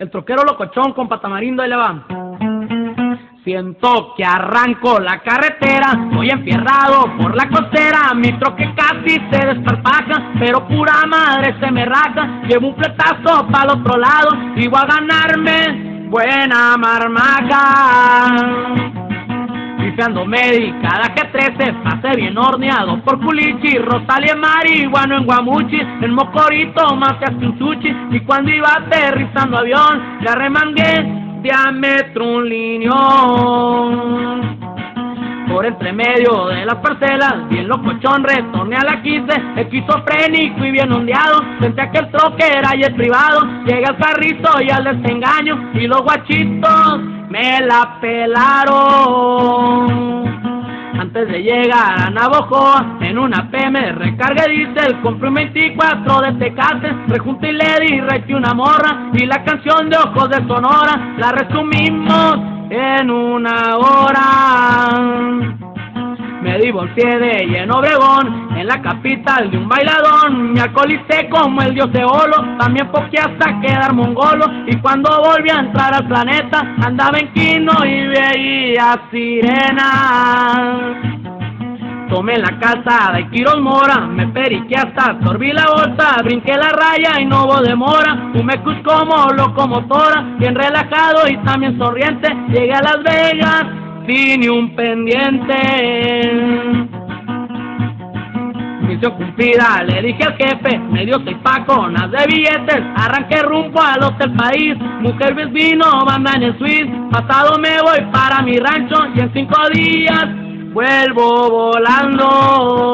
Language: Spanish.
El troquero locochón con patamarindo, ahí le va. Siento que arranco la carretera, voy enfierrado por la costera, mi troque casi se desparpaja, pero pura madre se me raja, llevo un fletazo para el otro lado y a ganarme buena marmaca. Pifeando cada que 13 pase bien horneado por culichi, Rosalia marihuano en Guamuchi, en Mocorito mate un sushi, y cuando iba aterrizando avión, le arremangué diámetro un lineón. Por entre medio de las parcelas, bien locochón, retorné a la 15, esquizofrénico y bien ondeado, sentía que el troque era y el privado, llega el carrito y al desengaño, y los guachitos me la pelaron. Antes de llegar a Navojoa, en una PM recarga diésel, compré un 24 de Tecate, rejunté y le di una morra, y la canción de Ojos de Sonora, la resumimos en una hora. Me divorcié de lleno Obregón, en la capital de un bailadón. Me alcoholicé como el dios de Olo, también porque hasta quedar mongolo. Y cuando volví a entrar al planeta, andaba en Quino y veía sirenas. Tomé la casa de Quiros Mora, me periqué hasta absorbí la bolsa, brinqué la raya y no hubo demora, Humecus como locomotora, bien relajado y también sonriente, llegué a Las Vegas sin ni un pendiente. Misión cumplida, le dije al jefe, me dio seis paconas de billetes, arranqué rumbo al hotel país, mujer vino, banda en el Swiss, pasado me voy para mi rancho y en cinco días vuelvo volando.